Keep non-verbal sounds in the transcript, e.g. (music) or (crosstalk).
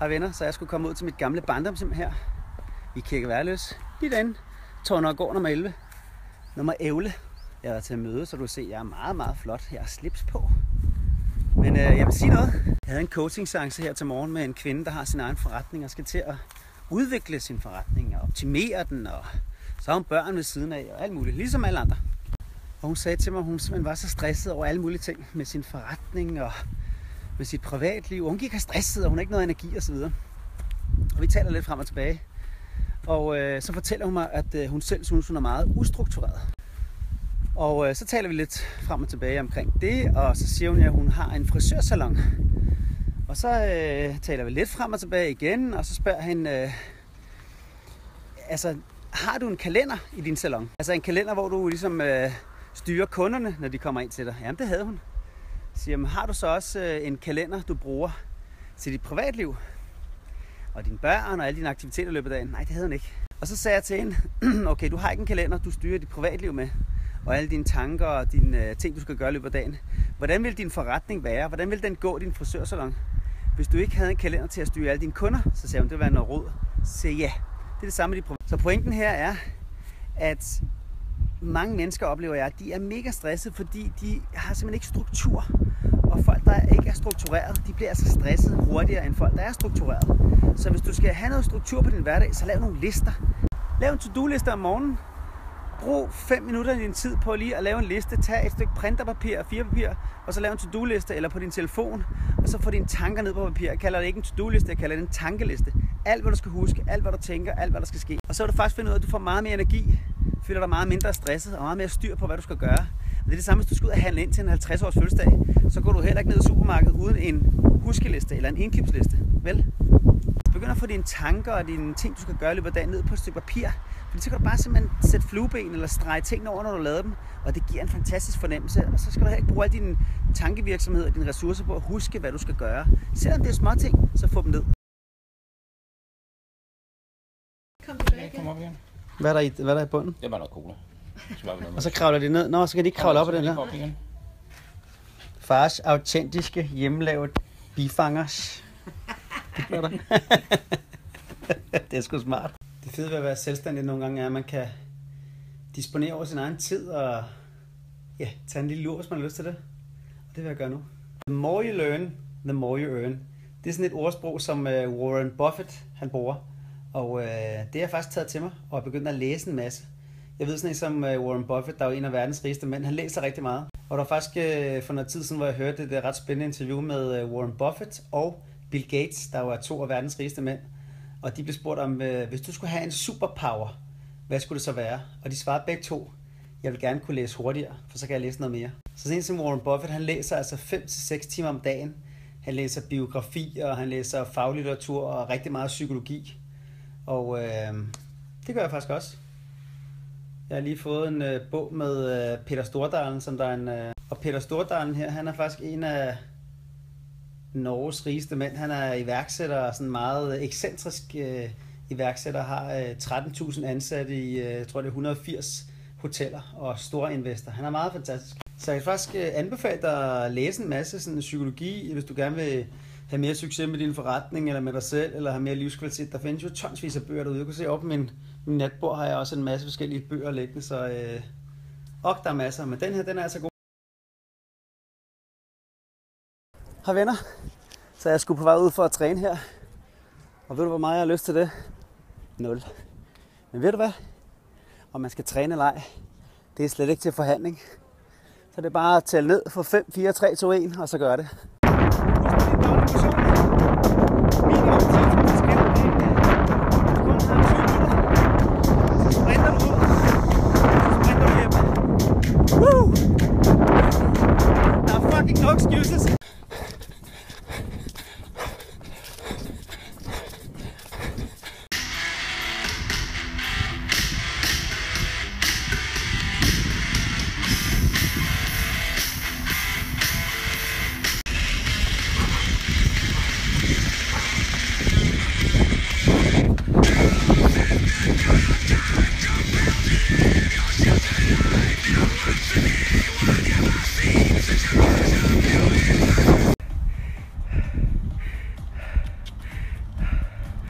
Hej venner, så jeg skulle komme ud til mit gamle barndomshjem her i Kirke Værløs. Lige derinde, går nummer 11. Nummer 11. Jeg var til at møde, så du kan se, at jeg er meget, meget flot. Jeg har slips på. Men øh, jeg vil sige noget. Jeg havde en coaching her til morgen med en kvinde, der har sin egen forretning og skal til at udvikle sin forretning og optimere den. Og så har hun børn ved siden af og alt muligt, ligesom alle andre. Og hun sagde til mig, at hun simpelthen var så stresset over alle mulige ting med sin forretning og med sit privatliv. Hun gik og stresset, og hun har ikke noget energi osv. Og, og vi taler lidt frem og tilbage. Og øh, så fortæller hun mig, at øh, hun selv synes, hun er meget ustruktureret. Og øh, så taler vi lidt frem og tilbage omkring det, og så siger hun, at hun har en frisørsalon. Og så øh, taler vi lidt frem og tilbage igen, og så spørger han, øh, altså, har du en kalender i din salon? Altså en kalender, hvor du ligesom øh, styrer kunderne, når de kommer ind til dig? Jamen, det havde hun siger, jamen, har du så også øh, en kalender, du bruger til dit privatliv? Og dine børn og alle dine aktiviteter i løbet af dagen? Nej, det havde hun ikke. Og så sagde jeg til hende, (clears throat) okay, du har ikke en kalender, du styrer dit privatliv med, og alle dine tanker og dine øh, ting, du skal gøre i løbet af dagen. Hvordan vil din forretning være? Hvordan vil den gå, din frisørsalon? Hvis du ikke havde en kalender til at styre alle dine kunder, så sagde hun, det ville være noget råd. Så ja, det er det samme med de Så pointen her er, at mange mennesker oplever jeg, de er mega stressede, fordi de har simpelthen ikke struktur. Og folk, der ikke er struktureret, de bliver altså stresset hurtigere end folk, der er struktureret. Så hvis du skal have noget struktur på din hverdag, så lav nogle lister. Lav en to-do-liste om morgenen. Brug 5 minutter i din tid på lige at lave en liste. Tag et stykke printerpapir og firepapir, og så lav en to-do-liste eller på din telefon, og så få dine tanker ned på papir. Jeg kalder det ikke en to-do-liste, jeg kalder det en tankeliste. Alt, hvad du skal huske, alt, hvad du tænker, alt, hvad der skal ske. Og så vil du faktisk finde ud af, at du får meget mere energi, føler dig meget mindre stresset og meget mere styr på, hvad du skal gøre. Og det er det samme, hvis du skal ud og handle ind til en 50-års fødselsdag, så går du heller ikke ned i supermarkedet uden en huskeliste eller en indkøbsliste. Vel? Begynd at få dine tanker og dine ting, du skal gøre i løbet af dagen, ned på et stykke papir. Fordi så kan du bare simpelthen sætte flueben eller strege tingene over, når du laver dem. Og det giver en fantastisk fornemmelse. Og så skal du ikke bruge al din tankevirksomhed og dine ressourcer på at huske, hvad du skal gøre. Selvom det er små ting, så få dem ned. Kom tilbage igen. Hvad er der i, hvad er der i bunden? Det var noget cola. Så var noget og så kravler de ned. Nå, så kan de ikke kravle op på den her. Fars autentiske hjemmelavede bifangers. Det gør der. (laughs) det er sgu smart. Det fede ved at være selvstændig nogle gange er, at man kan disponere over sin egen tid og ja, tage en lille lur, hvis man har lyst til det. Og det vil jeg gøre nu. The more you learn, the more you earn. Det er sådan et ordsprog, som uh, Warren Buffett han bruger. Og øh, det har jeg faktisk taget til mig, og er begyndt at læse en masse. Jeg ved sådan en som øh, Warren Buffett, der er jo en af verdens rigeste mænd, han læser rigtig meget. Og der var faktisk øh, for noget tid siden, hvor jeg hørte det, det ret spændende interview med øh, Warren Buffett og Bill Gates, der var to af verdens rigeste mænd. Og de blev spurgt om, øh, hvis du skulle have en superpower, hvad skulle det så være? Og de svarede begge to, jeg vil gerne kunne læse hurtigere, for så kan jeg læse noget mere. Så sådan en som Warren Buffett, han læser altså 5-6 timer om dagen. Han læser biografi, og han læser faglitteratur og rigtig meget psykologi. Og øh, det gør jeg faktisk også. Jeg har lige fået en øh, bog med øh, Peter Stordalen, som der er en... Øh, og Peter Stordalen her, han er faktisk en af Norges rigeste mænd. Han er iværksætter, og sådan meget ekscentrisk øh, iværksætter, har øh, 13.000 ansatte i, øh, jeg tror det er 180 hoteller og store investor. Han er meget fantastisk. Så jeg kan faktisk øh, anbefale dig at læse en masse sådan, psykologi, hvis du gerne vil have mere succes med din forretning, eller med dig selv, eller have mere livskvalitet. Der findes jo tonsvis af bøger derude. Jeg kan se op min, min natbord har jeg også en masse forskellige bøger liggende, så øh, og der er masser, men den her, den er altså god. Hej venner, så jeg skulle på vej ud for at træne her. Og ved du, hvor meget jeg har lyst til det? Nul. Men ved du hvad? Om man skal træne eller ej, det er slet ikke til forhandling. Så det er bare at tælle ned for 5, 4, 3, 2, 1, og så gør det. Woo! Er fucking no excuses.